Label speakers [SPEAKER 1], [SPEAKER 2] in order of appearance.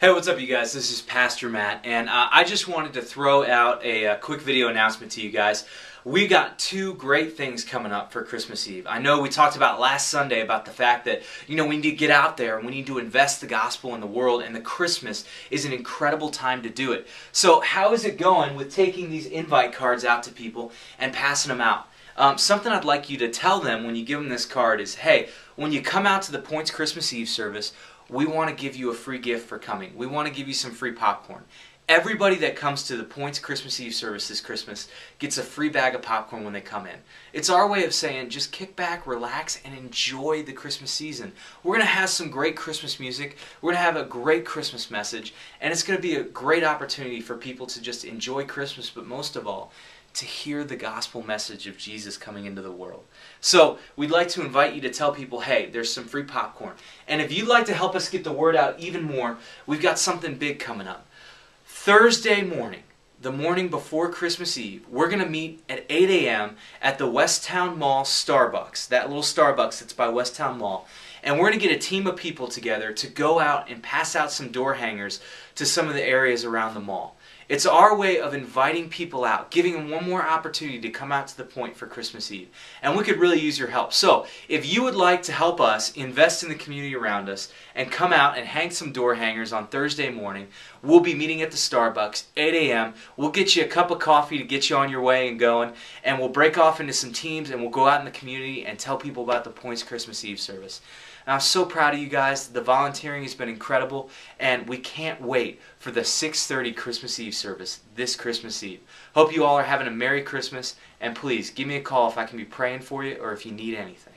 [SPEAKER 1] Hey, what's up, you guys? This is Pastor Matt, and uh, I just wanted to throw out a, a, quick video announcement to you guys. We got two great things coming up for Christmas Eve. I know we talked about last Sunday about the fact that, you know, we need to get out there and we need to invest the gospel in the world, and the Christmas is an incredible time to do it. So, how is it going with taking these invite cards out to people and passing them out? Um, something I'd like you to tell them when you give them this card is, hey, when you come out to the Point's Christmas Eve service, we want to give you a free gift for coming. We want to give you some free popcorn. Everybody that comes to the Point's Christmas Eve service this Christmas gets a free bag of popcorn when they come in. It's our way of saying just kick back, relax, and enjoy the Christmas season. We're going to have some great Christmas music. We're going to have a great Christmas message, and it's going to be a great opportunity for people to just enjoy Christmas, but most of all, to hear the gospel message of Jesus coming into the world. So, we'd like to invite you to tell people, hey, there's some free popcorn. And if you'd like to help us get the word out even more, we've got something big coming up. Thursday morning, the morning before Christmas Eve, we're going to meet at 8 a.m. at the West Town Mall Starbucks, that little Starbucks that's by West Town Mall. And we're going to get a team of people together to go out and pass out some door hangers to some of the areas around the mall. It's our way of inviting people out, giving them one more opportunity to come out to the point for Christmas Eve. And we could really use your help. So, if you would like to help us invest in the community around us and come out and hang some door hangers on Thursday morning, we'll be meeting at the Starbucks, 8 a.m. We'll get you a cup of coffee to get you on your way and going, and we'll break off into some teams and we'll go out in the community and tell people about the Point's Christmas Eve service. And I'm so proud of you guys. The volunteering has been incredible, and we can't wait for the 6:30 Christmas Eve service this Christmas Eve. Hope you all are having a Merry Christmas, and please give me a call if I can be praying for you or if you need anything.